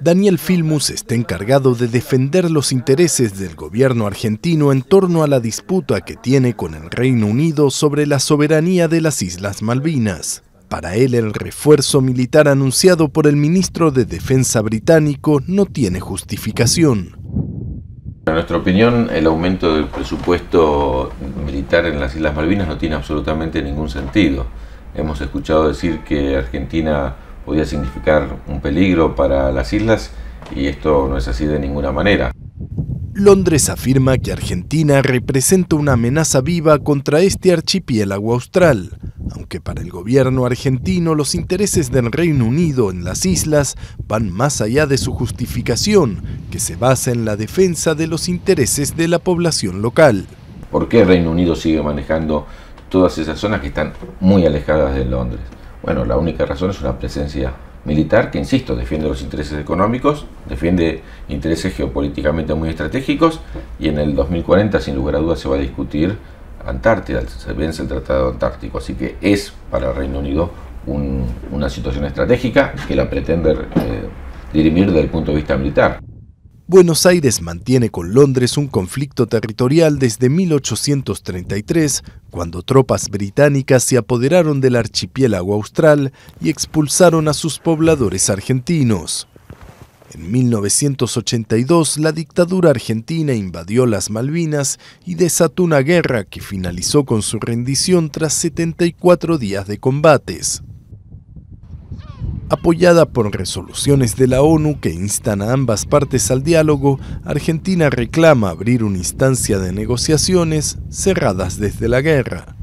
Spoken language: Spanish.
Daniel Filmus está encargado de defender los intereses del gobierno argentino en torno a la disputa que tiene con el Reino Unido sobre la soberanía de las Islas Malvinas. Para él, el refuerzo militar anunciado por el ministro de Defensa británico no tiene justificación. En nuestra opinión, el aumento del presupuesto militar en las Islas Malvinas no tiene absolutamente ningún sentido. Hemos escuchado decir que Argentina podía significar un peligro para las islas y esto no es así de ninguna manera. Londres afirma que Argentina representa una amenaza viva contra este archipiélago austral, aunque para el gobierno argentino los intereses del Reino Unido en las islas van más allá de su justificación, que se basa en la defensa de los intereses de la población local. ¿Por qué el Reino Unido sigue manejando todas esas zonas que están muy alejadas de Londres? Bueno, la única razón es una presencia militar que, insisto, defiende los intereses económicos, defiende intereses geopolíticamente muy estratégicos y en el 2040, sin lugar a dudas, se va a discutir Antártida, se vence el Tratado Antártico, así que es para el Reino Unido una situación estratégica que la pretende eh, dirimir desde el punto de vista militar. Buenos Aires mantiene con Londres un conflicto territorial desde 1833, cuando tropas británicas se apoderaron del archipiélago austral y expulsaron a sus pobladores argentinos. En 1982, la dictadura argentina invadió las Malvinas y desató una guerra que finalizó con su rendición tras 74 días de combates apoyada por resoluciones de la ONU que instan a ambas partes al diálogo, Argentina reclama abrir una instancia de negociaciones cerradas desde la guerra.